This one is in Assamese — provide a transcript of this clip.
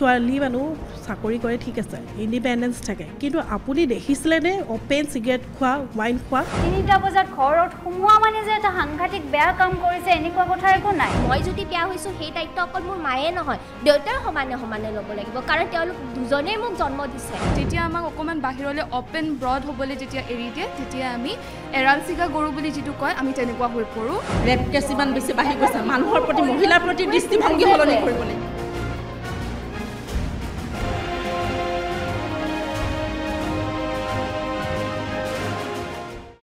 ছোৱালী মানুহ চাকৰি কৰে ঠিক আছে ইণ্ডিপেণ্ডেঞ্চ থাকে। কিন্তু আপুনি দেখিছিলেনে অপেন চিগাৰেট খোৱা ৱাইন খোৱা? তিনিটা বজাত ঘৰত সোমোৱা মানে যে এটা সাংঘাতিক বেয়া কাম কৰিছে এনেকুৱা কথা একো নাই। মই যদি বিয়া হৈছোঁ সেই দায়িত্ব অকল মোৰ মায়ে নহয় দেউতাৰ সমানে সমানে ল'ব লাগিব কাৰণ তেওঁলোক দুজনেই মোক জন্ম দিছে। যেতিয়া আমাক অকণমান বাহিৰলৈ অপেন ব্ৰড হ'বলৈ যেতিয়া এৰি দিয়ে তেতিয়া আমি এৰাল চিগা গৰু বুলি যিটো কয় আমি তেনেকুৱা হৈ পৰোঁ। ৰেপ কেছ ইমান বেছি বাঢ়ি গৈছে মানুহৰ প্ৰতি মহিলাৰ প্ৰতি দৃষ্টিভংগী সলনি কৰিব লাগিব